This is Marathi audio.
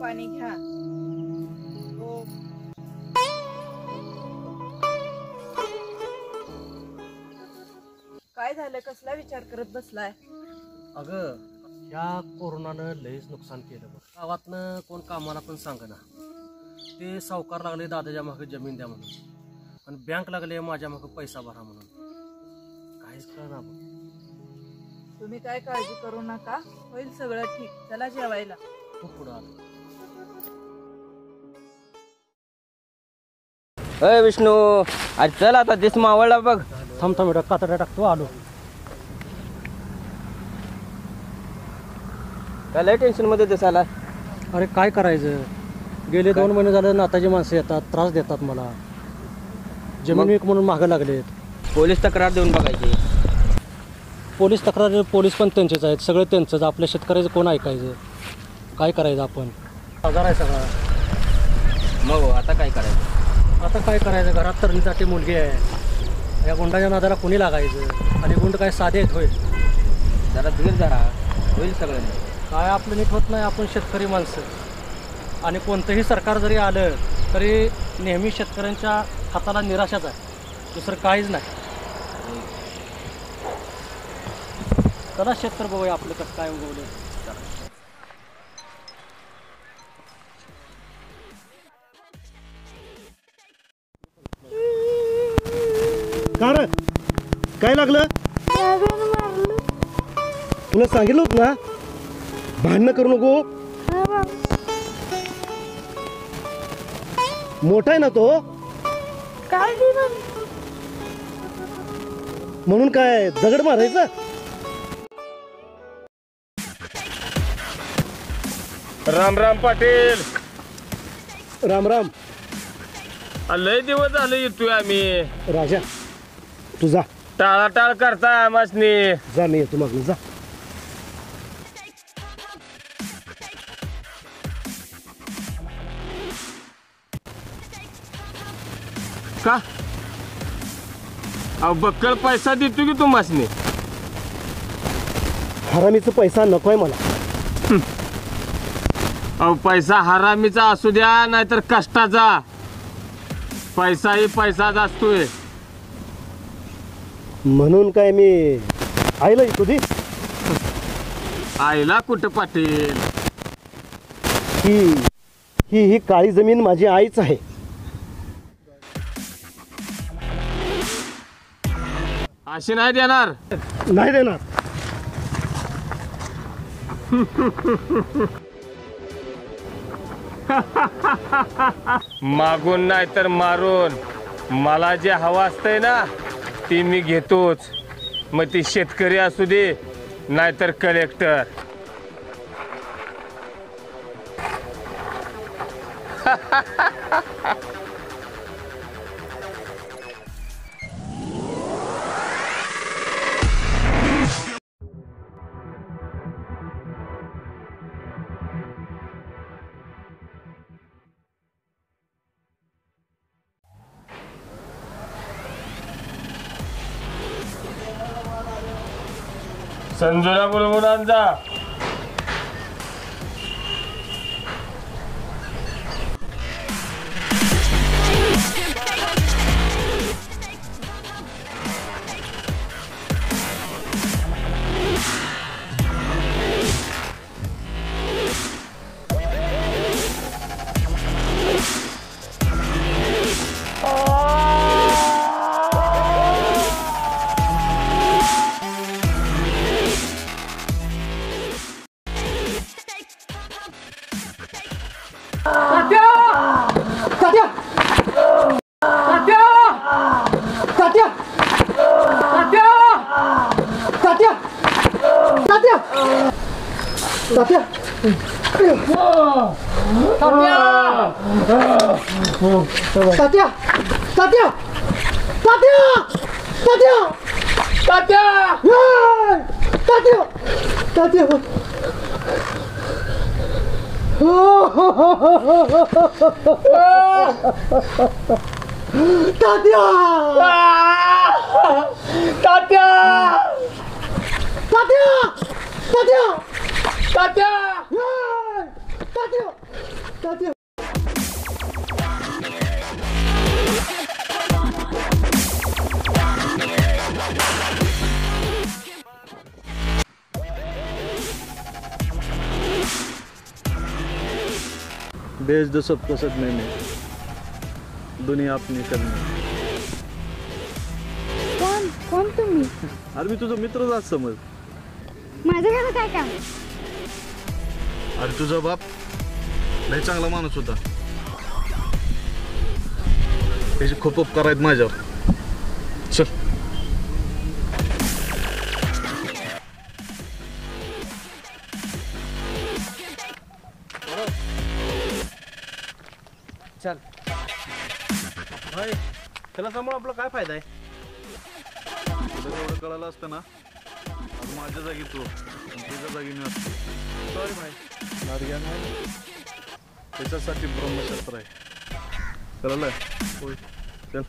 पाणी घ्या. हो. काय झालं? कसला विचार करत बसलाय? अगं या कोरोनानं लयच नुकसान केलं बघ. गावातनं कोण कामाला पण सांगना. ते सावकार लागले दादाच्या मागे जमीन द्या म्हणून. आणि बँक लागले माझ्या मागे पैसा भरा म्हणून. काहीच कळना बघ. तुम्ही काय काळजी करू नका. होईल सगळं ठीक. चला जेवायला. तू पुढं आला. अय विष्णू अरे चल आता दिस मावळला बघ. थांब थांब बेटा कातड्या टाकतो आलो. काय लय टेन्शनमध्ये दिसायला? अरे काय करायचं? गेले दोन महिने झालं नाताची माणसं येतात त्रास देतात मला. जमीन विक म्हणून मागं लागलेत. पोलीस तक्रार देऊन बघायची. पोलीस तक्रार पोलीस पण त्यांचेच आहेत सगळं त्यांचंच. आपल्या शेतकऱ्याचं कोण ऐकायचं? काय करायचं आपण? आजार आहे सगळा मग हो, आता काय करायचं? आता काय करायचं? घरात तरुणीसाठी मुलगी आहे. या गुंडाच्या नादाला कोणी लागायचं? आणि गुंड काय साधे आहेत होय? जरा धीर धरा. होईल सगळं. काय आपलं नीट होत नाही? आपण शेतकरी माणसं. आणि कोणतंही सरकार जरी आलं तरी नेहमी शेतकऱ्यांच्या हाताला निराशाच आहे. दुसरं काहीच नाही. चला शेतकरी बघूया आपलं कसं काय उगवलं का रे? काय लागलं? तुला सांगितलं होतं ना? भांडणं करू नको. मोठा आहे ना तो? म्हणून काय दगड मारायचं? राम राम पाटील. राम राम. लय दिवस झाले येतोय आम्ही. राजा. तू जा. टाळाटाळ करताय आमासनी जा मी येतो मागून जा. का? अहो बक्कळ पैसा देतो की तुम्हासनी हरामीचा पैसा नकोय मला. अहो पैसा हरामीचा असू द्या नाहीतर कष्टाचा. पैसाही पैसाच असतोय. म्हणून काय मी आईला दे आईला कुठं पाटील? ही ही ही काळी जमीन माझी आईच आहे. अशी नाही देणार. नाही देणार. मागून नाही तर मारून. मला जे हवं असतंय ना ती मी घेतोच. मग ती शेतकरी असू दे नाहीतर कलेक्टर 선조라 부르면 한다 संजूला बोलवून आण जा तात्या तात्या तात्या तात्या तात्या हाय! तात्या तात्या हो, हो, हो, हो, हो, हो, हो, हो. तात्या तात्या तात्या तात्या तात्या हाय! तात्या तात्या! देश जो सबको सदमे में दुनिया अपनी करणे कोण? कोण तुम्ही? अरे मी तुझा मित्रच आज समज। माझं घरात काय काम? अरे तुझा बाप लय चांगला माणूस होता. त्याचे खूप उपकार आहेत माझ्यावर. चल. चल. भाई त्याला समोर आपला काय फायदा आहे? एवढं कळालं असतं ना माझ्या जागी तू. तुझ्या जागी मी असतो. सॉरी भाई नारग्या नाही. त्याच्यासाठी ब्रह्मशास्त्र आहे. कळलं होय. चल.